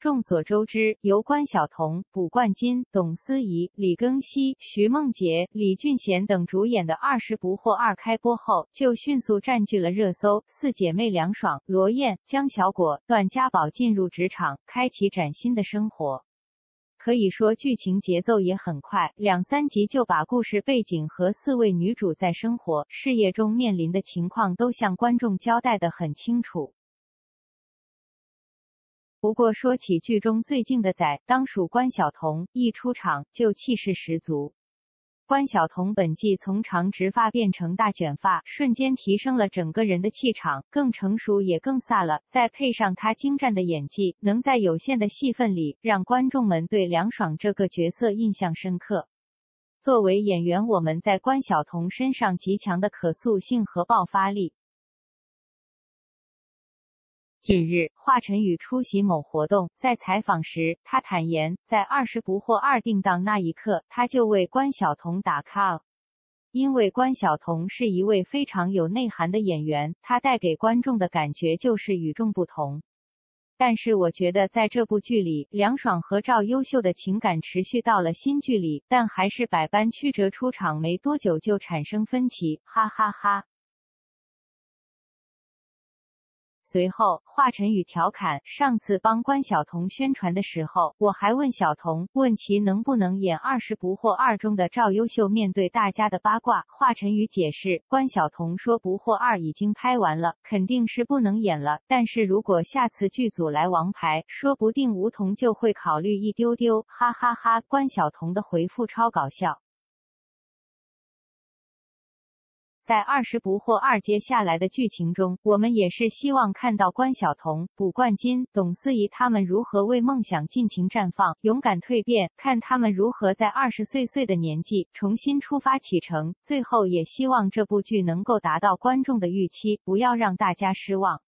众所周知，由关晓彤、卜冠金、董思怡、李庚希、徐梦洁、李俊贤等主演的《二十不惑二》开播后，就迅速占据了热搜。四姐妹凉爽、罗燕、江小果、段家宝进入职场，开启崭新的生活。可以说，剧情节奏也很快，两三集就把故事背景和四位女主在生活、事业中面临的情况都向观众交代得很清楚。不过说起剧中最近的仔，当属关晓彤，一出场就气势十足。关晓彤本季从长直发变成大卷发，瞬间提升了整个人的气场，更成熟也更飒了。再配上她精湛的演技，能在有限的戏份里让观众们对梁爽这个角色印象深刻。作为演员，我们在关晓彤身上极强的可塑性和爆发力。近日，华晨宇出席某活动，在采访时，他坦言，在《二十不惑二》定档那一刻，他就为关晓彤打 call，因为关晓彤是一位非常有内涵的演员，她带给观众的感觉就是与众不同。但是，我觉得在这部剧里，梁爽和赵优秀的情感持续到了新剧里，但还是百般曲折，出场没多久就产生分歧，哈哈哈。随后，华晨宇调侃：“上次帮关晓彤宣传的时候，我还问晓彤，问其能不能演《二十不惑二》中的赵优秀。面对大家的八卦，华晨宇解释，关晓彤说《不惑二》已经拍完了，肯定是不能演了。但是如果下次剧组来王牌，说不定吴彤就会考虑一丢丢。哈哈哈！关晓彤的回复超搞笑。在《二十不惑二》接下来的剧情中，我们也是希望看到关晓彤、卜冠金、董思怡他们如何为梦想尽情绽放、勇敢蜕变，看他们如何在二十岁岁的年纪重新出发启程。最后，也希望这部剧能够达到观众的预期，不要让大家失望。